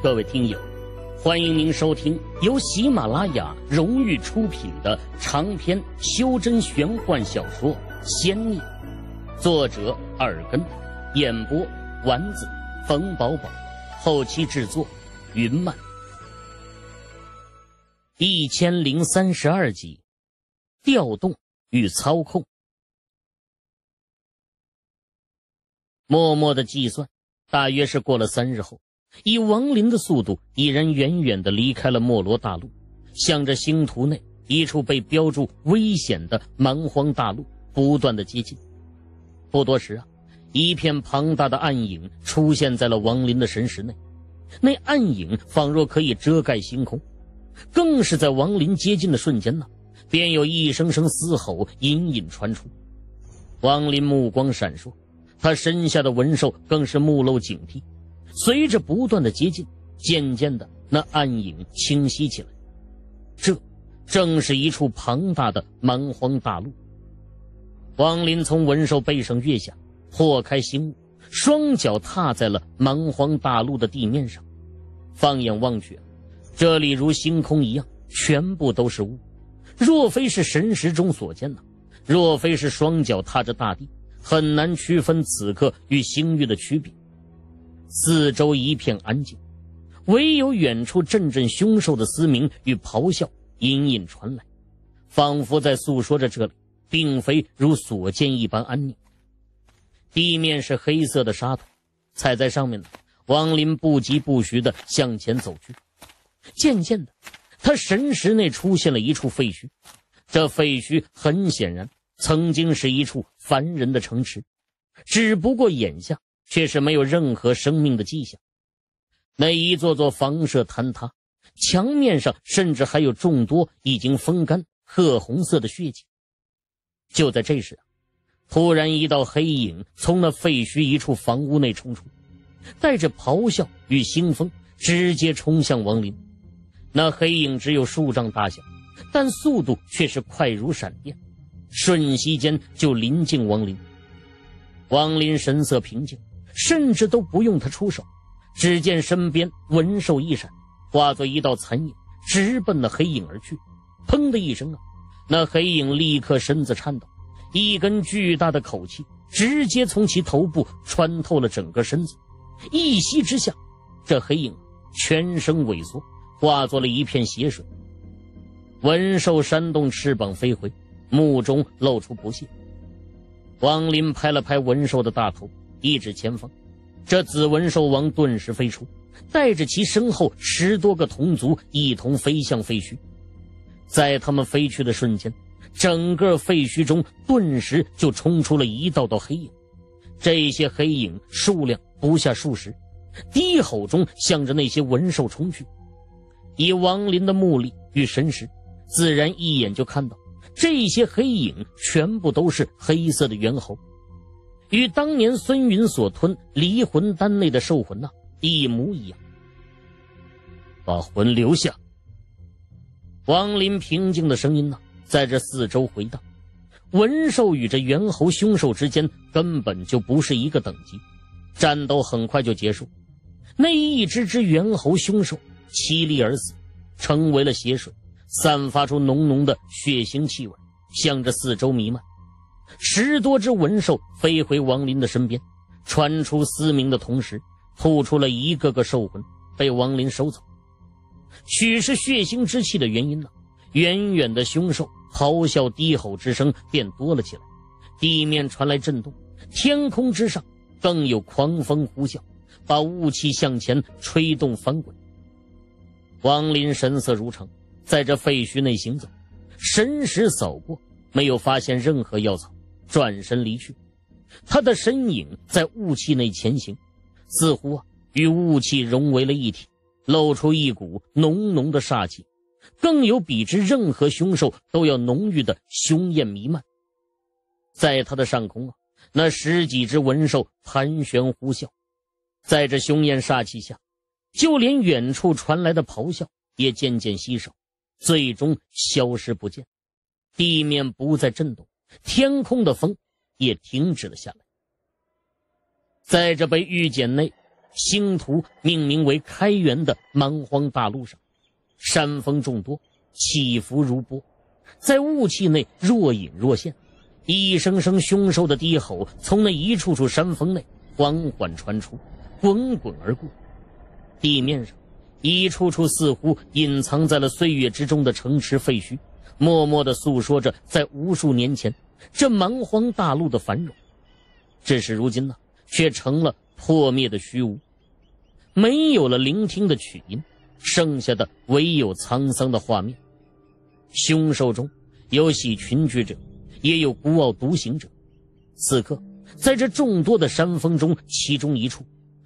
各位听友，欢迎您收听由喜马拉雅荣誉出品的长篇修真玄幻小说《仙逆》，作者耳根，演播丸子、冯宝宝，后期制作云漫。一千零三十二集，调动与操控。默默的计算，大约是过了三日后。以王林的速度，已然远远地离开了莫罗大陆，向着星图内一处被标注危险的蛮荒大陆不断的接近。不多时啊，一片庞大的暗影出现在了王林的神识内，那暗影仿若可以遮盖星空，更是在王林接近的瞬间呢，便有一声声嘶吼隐隐传出。王林目光闪烁，他身下的文兽更是目露警惕。随着不断的接近，渐渐的，那暗影清晰起来。这，正是一处庞大的蛮荒大陆。王林从文兽背上跃下，破开星雾，双脚踏在了蛮荒大陆的地面上。放眼望去，这里如星空一样，全部都是雾。若非是神识中所见呢？若非是双脚踏着大地，很难区分此刻与星域的区别。四周一片安静，唯有远处阵阵凶兽的嘶鸣与咆哮隐隐传来，仿佛在诉说着这里并非如所见一般安宁。地面是黑色的沙土，踩在上面的王林不疾不徐地向前走去。渐渐的，他神识内出现了一处废墟，这废墟很显然曾经是一处凡人的城池，只不过眼下。却是没有任何生命的迹象，那一座座房舍坍塌，墙面上甚至还有众多已经风干褐红色的血迹。就在这时，突然一道黑影从那废墟一处房屋内冲出，带着咆哮与腥风，直接冲向王林。那黑影只有数丈大小，但速度却是快如闪电，瞬息间就临近王林。王林神色平静。甚至都不用他出手，只见身边文兽一闪，化作一道残影，直奔那黑影而去。砰的一声啊，那黑影立刻身子颤抖，一根巨大的口气直接从其头部穿透了整个身子。一息之下，这黑影全身萎缩，化作了一片血水。文兽扇动翅膀飞回，目中露出不屑。王林拍了拍文兽的大头。一指前方，这紫纹兽王顿时飞出，带着其身后十多个同族一同飞向废墟。在他们飞去的瞬间，整个废墟中顿时就冲出了一道道黑影。这些黑影数量不下数十，低吼中向着那些纹兽冲去。以王林的目力与神识，自然一眼就看到，这些黑影全部都是黑色的猿猴。与当年孙云所吞离魂丹内的兽魂呐一模一样。把魂留下。王林平静的声音呢，在这四周回荡。文兽与这猿猴凶兽之间根本就不是一个等级，战斗很快就结束。那一只只猿猴凶兽凄厉而死，成为了血水，散发出浓浓的血腥气味，向着四周弥漫。十多只文兽飞回王林的身边，传出嘶鸣的同时，吐出了一个个兽魂，被王林收走。许是血腥之气的原因呢，远远的凶兽咆哮低吼之声便多了起来，地面传来震动，天空之上更有狂风呼啸，把雾气向前吹动翻滚。王林神色如常，在这废墟内行走，神识扫过，没有发现任何药草。转身离去，他的身影在雾气内前行，似乎啊与雾气融为了一体，露出一股浓浓的煞气，更有比之任何凶兽都要浓郁的凶焰弥漫。在他的上空啊，那十几只文兽盘旋呼啸，在这凶焰煞气下，就连远处传来的咆哮也渐渐稀少，最终消失不见，地面不再震动。天空的风也停止了下来。在这被玉简内，星图命名为开元的蛮荒大陆上，山峰众多，起伏如波，在雾气内若隐若现，一声声凶兽的低吼从那一处处山峰内缓缓传出，滚滚而过。地面上，一处处似乎隐藏在了岁月之中的城池废墟，默默的诉说着在无数年前这蛮荒大陆的繁荣。只是如今呢，却成了破灭的虚无，没有了聆听的曲音，剩下的唯有沧桑的画面。凶兽中有喜群居者，也有孤傲独行者。此刻，在这众多的山峰中，其中一处。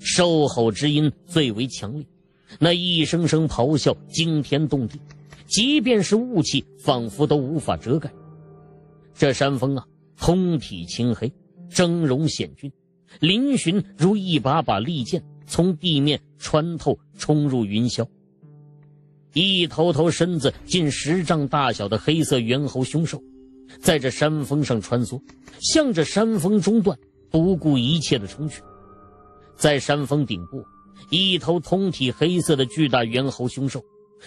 兽吼之音最为强烈，那一声声咆哮惊天动地，即便是雾气，仿佛都无法遮盖。这山峰啊，通体青黑，峥嵘险峻，嶙峋如一把把利剑从地面穿透，冲入云霄。一头头身子近十丈大小的黑色猿猴凶兽，在这山峰上穿梭，向着山峰中段不顾一切的冲去。在山峰顶部，一头通体黑色的巨大猿猴凶兽，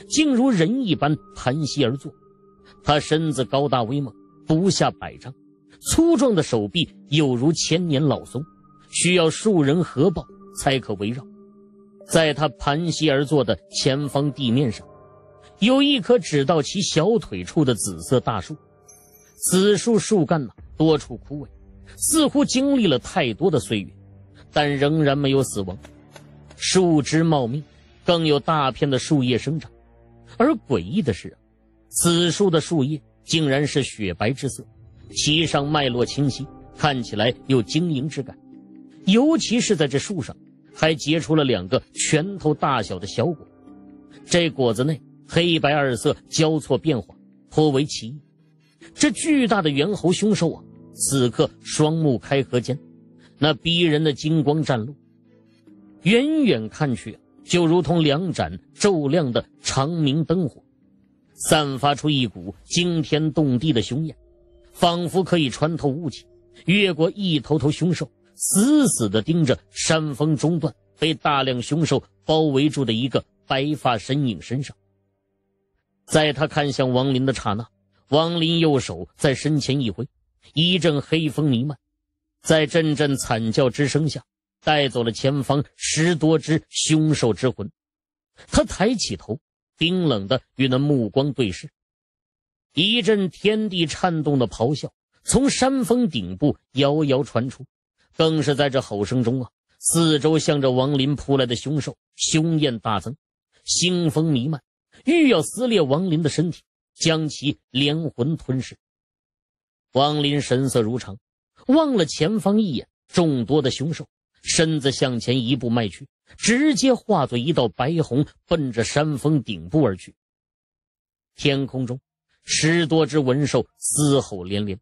竟如人一般盘膝而坐。他身子高大威猛，不下百丈，粗壮的手臂有如千年老松，需要数人合抱才可围绕。在他盘膝而坐的前方地面上，有一棵只到其小腿处的紫色大树。此树树干呢，多处枯萎，似乎经历了太多的岁月。但仍然没有死亡，树枝茂密，更有大片的树叶生长。而诡异的是，此树的树叶竟然是雪白之色，其上脉络清晰，看起来有晶莹之感。尤其是在这树上，还结出了两个拳头大小的小果，这果子内黑白二色交错变化，颇为奇异。这巨大的猿猴凶兽啊，此刻双目开合间。那逼人的金光绽露，远远看去，就如同两盏骤亮的长明灯火，散发出一股惊天动地的凶焰，仿佛可以穿透雾气，越过一头头凶兽，死死地盯着山峰中段被大量凶兽包围住的一个白发身影身上。在他看向王林的刹那，王林右手在身前一挥，一阵黑风弥漫。在阵阵惨叫之声下，带走了前方十多只凶兽之魂。他抬起头，冰冷的与那目光对视。一阵天地颤动的咆哮从山峰顶部遥遥传出，更是在这吼声中啊，四周向着王林扑来的凶兽凶焰大增，腥风弥漫，欲要撕裂王林的身体，将其连魂吞噬。王林神色如常。望了前方一眼，众多的凶兽身子向前一步迈去，直接化作一道白虹，奔着山峰顶部而去。天空中，十多只文兽嘶吼连连，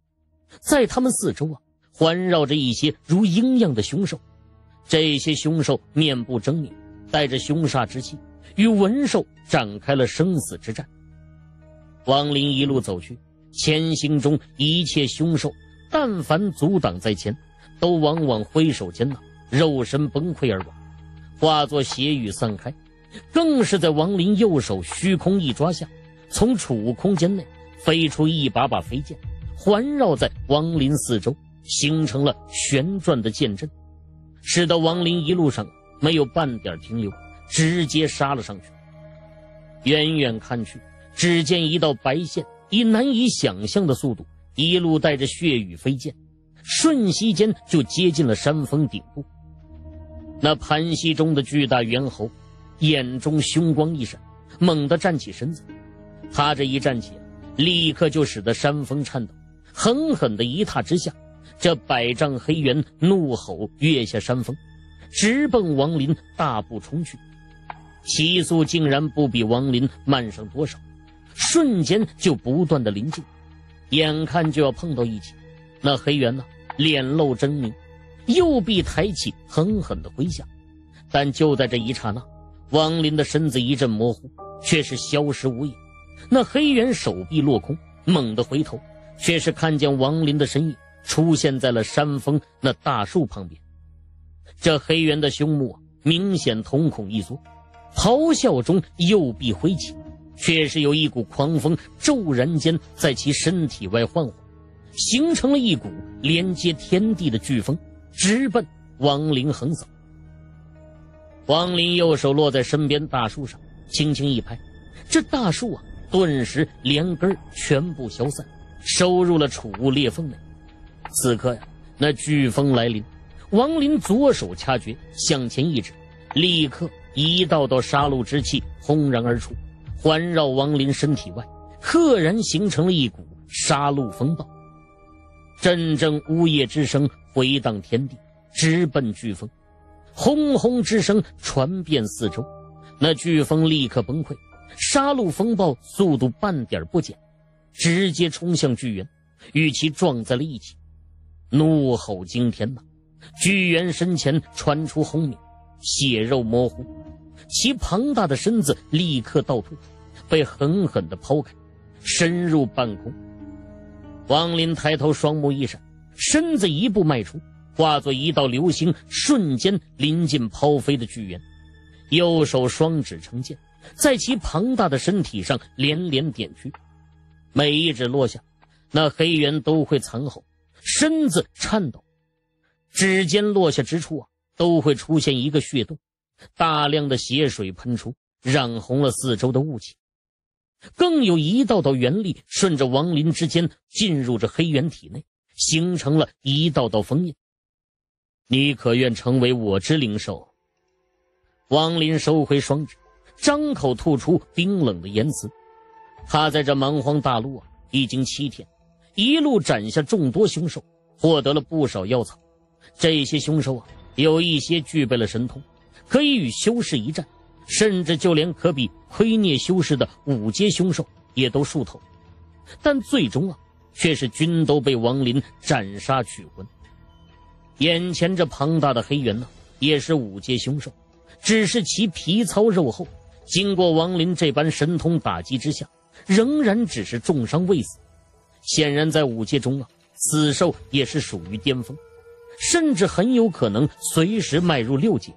在他们四周啊，环绕着一些如鹰样的凶兽。这些凶兽面部狰狞，带着凶煞之气，与文兽展开了生死之战。王林一路走去，前行中一切凶兽。但凡阻挡在前，都往往挥手间呢，肉身崩溃而亡，化作血雨散开。更是在王林右手虚空一抓下，从储物空间内飞出一把把飞剑，环绕在王林四周，形成了旋转的剑阵，使得王林一路上没有半点停留，直接杀了上去。远远看去，只见一道白线以难以想象的速度。一路带着血雨飞溅，瞬息间就接近了山峰顶部。那盘膝中的巨大猿猴，眼中凶光一闪，猛地站起身子。他这一站起，立刻就使得山峰颤抖，狠狠的一踏之下，这百丈黑猿怒吼跃下山峰，直奔王林大步冲去。起速竟然不比王林慢上多少，瞬间就不断的临近。眼看就要碰到一起，那黑猿呢，脸露狰狞，右臂抬起，狠狠地挥下。但就在这一刹那，王林的身子一阵模糊，却是消失无影。那黑猿手臂落空，猛地回头，却是看见王林的身影出现在了山峰那大树旁边。这黑猿的凶目明显瞳孔一缩，咆哮中右臂挥起，却是有一股狂风骤然间在其身体外晃晃，形成了一股连接天地的飓风，直奔王林横扫。王林右手落在身边大树上，轻轻一拍，这大树啊，顿时连根全部消散，收入了储物裂缝内。此刻呀，那飓风来临。王林左手掐诀，向前一指，立刻一道道杀戮之气轰然而出，环绕王林身体外，赫然形成了一股杀戮风暴。阵阵呜咽之声回荡天地，直奔飓风，轰轰之声传遍四周，那飓风立刻崩溃，杀戮风暴速度半点不减，直接冲向巨猿，与其撞在了一起，怒吼惊天呐！巨猿身前传出轰鸣，血肉模糊，其庞大的身子立刻倒退，被狠狠地抛开，深入半空。王林抬头，双目一闪，身子一步迈出，化作一道流星，瞬间临近抛飞的巨猿，右手双指成剑，在其庞大的身体上连连点去，每一指落下，那黑猿都会惨吼，身子颤抖。指尖落下之处啊，都会出现一个血洞，大量的血水喷出，染红了四周的雾气。更有一道道元力顺着王林之间进入着黑猿体内，形成了一道道封印。你可愿成为我之灵兽？王林收回双指，张口吐出冰冷的言辞。他在这蛮荒大陆啊，已经七天，一路斩下众多凶兽，获得了不少药草。这些凶兽啊，有一些具备了神通，可以与修士一战，甚至就连可比亏孽修士的五阶凶兽也都数头，但最终啊，却是均都被王林斩杀取魂。眼前这庞大的黑猿呢，也是五阶凶兽，只是其皮糙肉厚，经过王林这般神通打击之下，仍然只是重伤未死。显然，在五阶中啊，此兽也是属于巅峰。甚至很有可能随时迈入六阶，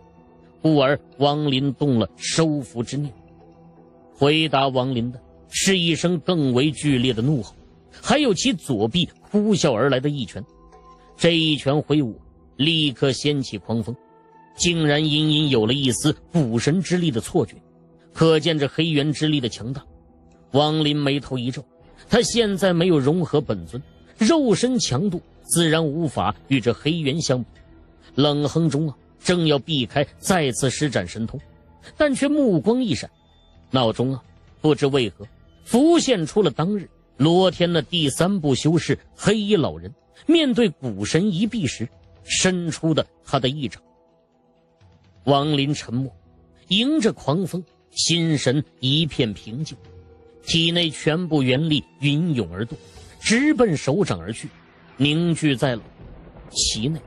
故而王林动了收服之念。回答王林的是一声更为剧烈的怒吼，还有其左臂呼啸而来的一拳。这一拳挥舞，立刻掀起狂风，竟然隐隐有了一丝古神之力的错觉，可见这黑猿之力的强大。王林眉头一皱，他现在没有融合本尊，肉身强度。自然无法与这黑猿相比，冷哼中啊，正要避开再次施展神通，但却目光一闪，脑中啊，不知为何浮现出了当日罗天的第三步修士黑衣老人面对古神一臂时伸出的他的一掌。王林沉默，迎着狂风，心神一片平静，体内全部元力云涌而动，直奔手掌而去。凝聚在了其内，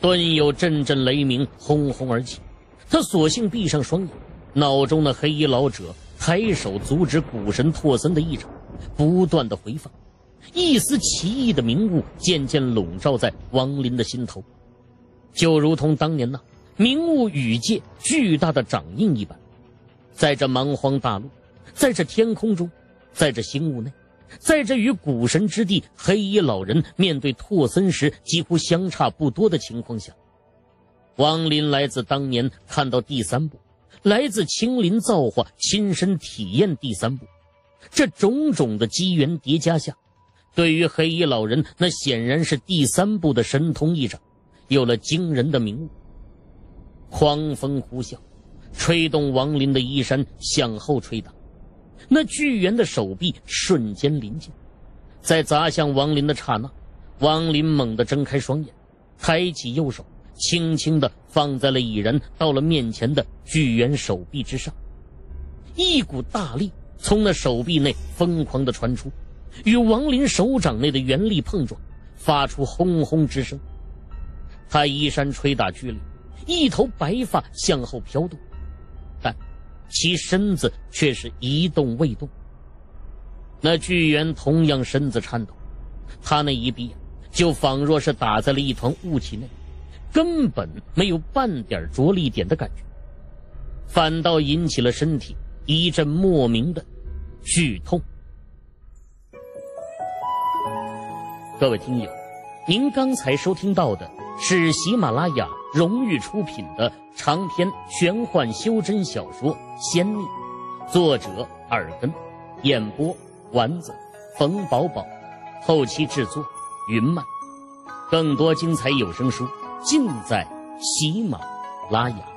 顿有阵阵雷鸣轰轰而起。他索性闭上双眼，脑中的黑衣老者抬手阻止古神拓森的异常，不断的回放。一丝奇异的明雾渐渐笼罩在王林的心头，就如同当年那明雾雨界巨大的掌印一般。在这蛮荒大陆，在这天空中，在这星雾内。在这与古神之地黑衣老人面对拓森时几乎相差不多的情况下，王林来自当年看到第三部，来自青林造化亲身体验第三步，这种种的机缘叠加下，对于黑衣老人那显然是第三步的神通一掌，有了惊人的明悟。狂风呼啸，吹动王林的衣衫向后吹打。那巨猿的手臂瞬间临近，在砸向王林的刹那，王林猛地睁开双眼，抬起右手，轻轻地放在了已然到了面前的巨猿手臂之上。一股大力从那手臂内疯狂地传出，与王林手掌内的元力碰撞，发出轰轰之声。他衣衫吹打剧烈，一头白发向后飘动。但其身子却是一动未动。那巨猿同样身子颤抖，他那一臂就仿若是打在了一团雾气内，根本没有半点着力点的感觉，反倒引起了身体一阵莫名的剧痛。各位听友，您刚才收听到的是喜马拉雅荣誉出品的长篇玄幻修真小说《仙秘》，作者耳根，演播丸子，冯宝宝，后期制作云漫。更多精彩有声书，尽在喜马拉雅。